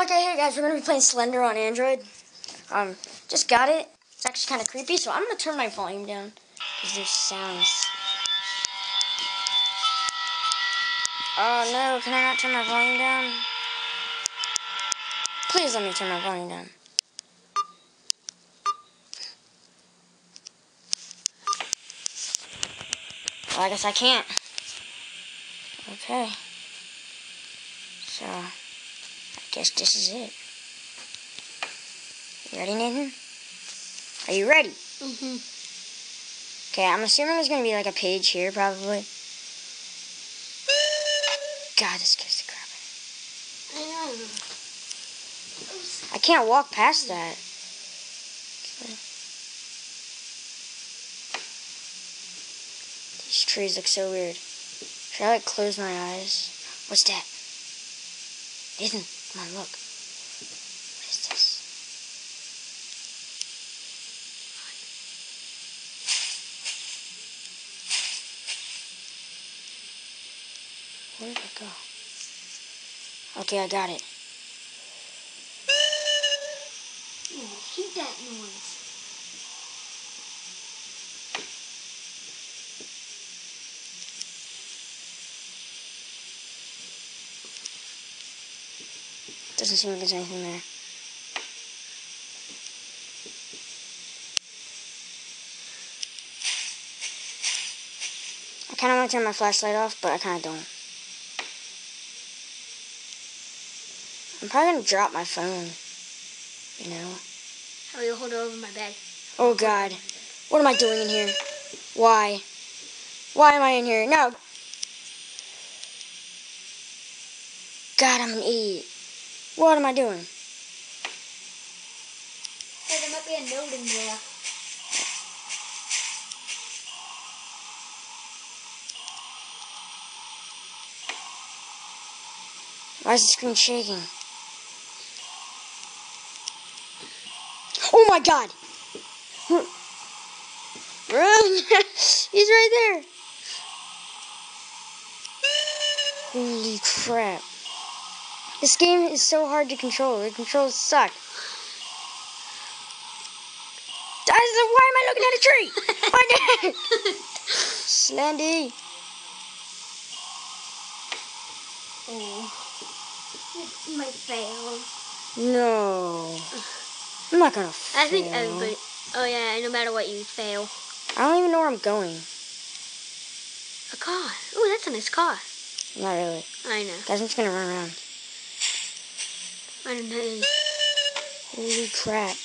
Okay, hey guys, we're gonna be playing Slender on Android. Um, just got it. It's actually kind of creepy, so I'm gonna turn my volume down because there's sounds. Oh no, can I not turn my volume down? Please let me turn my volume down. Well, I guess I can't. Okay. So, guess this is it. You ready, Nathan? Are you ready? Mm-hmm. Okay, I'm assuming there's gonna be like a page here, probably. God, this scares the crap out of me. I know. I can't walk past that. These trees look so weird. Should I like close my eyes? What's that? Nathan, come on, look. What is this? Where did it go? Okay, I got it. Ooh, hate that noise. Doesn't seem like there's anything there. I kind of want to turn my flashlight off, but I kind of don't. I'm probably going to drop my phone. You know? Oh, How will you hold it over my bed? Oh, God. What am I doing in here? Why? Why am I in here? No. God, I'm an idiot. What am I doing? Hey, there might be a note in there. Why is the screen shaking? Oh my god! Run! He's right there! Holy crap. This game is so hard to control. The controls suck. Why am I looking at a tree? Why Slendy. Oh. Might fail. No. I'm not gonna fail. I think everybody. Oh yeah, no matter what you fail. I don't even know where I'm going. A car. Oh, that's a nice car. Not really. I know. Guys, I'm just gonna run around. I don't. Holy crap.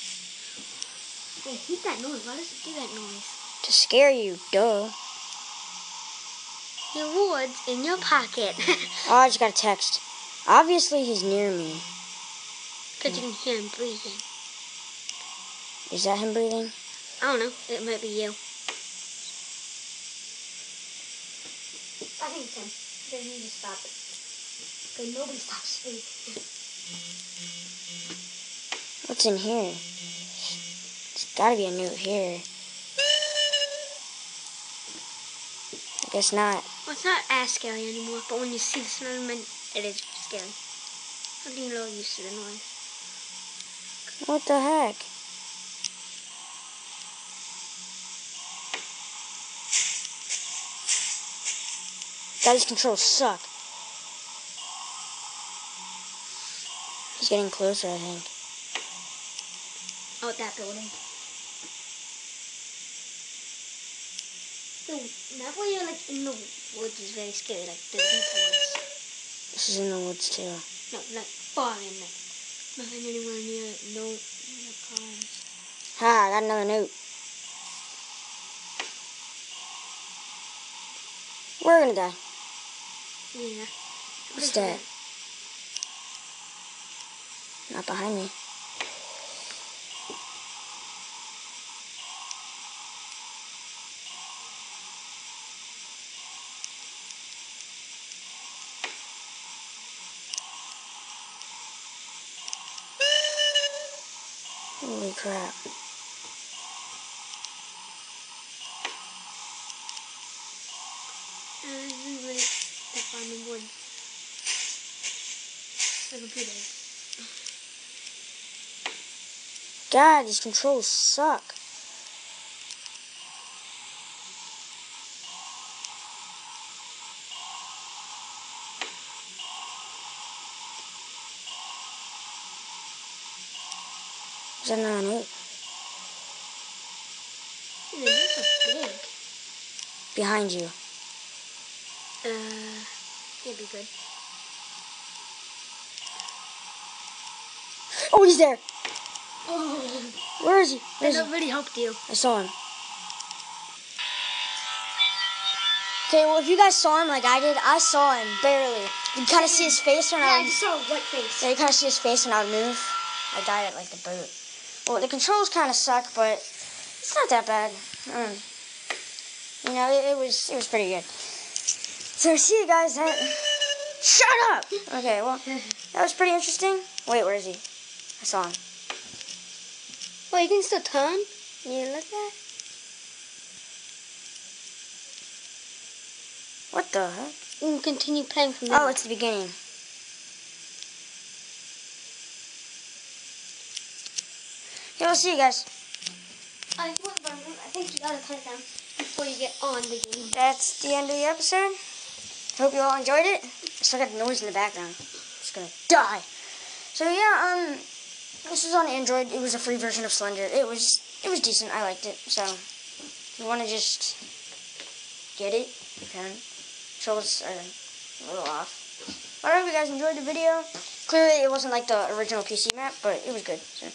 I hate that noise. Why does it do that noise? To scare you, duh. Your ward's in your pocket. Oh, I just got a text. Obviously, he's near me. Because you can hear him breathing. Is that him breathing? I don't know. It might be you. I think it's him. They need to stop it. Because nobody stops speaking. What's in here? It's gotta be a note here. I guess not. Well, it's not as scary anymore, but when you see the snowman, it is scary. I'm getting a little used to the noise? What the heck? Guys, controls suck. He's getting closer, I think. Oh, that building. The, that way you're like in the woods is very scary, like the deep woods. This is in the woods, too. No, like far in, there. nothing anywhere near it. No, no cars. Ha, I got another note. We're gonna die. Yeah. What's that? Not behind me. Holy crap. We went to find the woods. The computer. God, these controls suck. Is that not it? Dude, this is big. Behind you. Uh, it'd be good. Oh, he's there. Oh, Where is he? Where is nobody helped you. I saw him. Okay, well, if you guys saw him like I did, I saw him barely. You kind of see his face when Yeah, I I would, just saw a white face. yeah, you kind of see his face when I move. I died at like the boat. Well, the controls kind of suck, but it's not that bad. Mm. You know, it, it was it was pretty good. So see you guys. That shut up. Okay, well, that was pretty interesting. Wait, where is he? I saw him. Well, you can still turn. You look at that. What the heck? You can continue playing from there. Oh, it's the beginning. Okay, we'll see you guys. I think, I think you gotta turn it down before you get on the game. That's the end of the episode. Hope you all enjoyed it. I still got the noise in the background. It's gonna die. So yeah, um, this was on Android. It was a free version of Slender. It was it was decent. I liked it. So if you want to just get it, you can. Controls are uh, a little off. I hope you guys enjoyed the video. Clearly, it wasn't like the original PC map, but it was good. So.